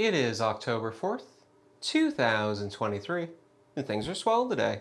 It is October 4th, 2023, and things are swell today.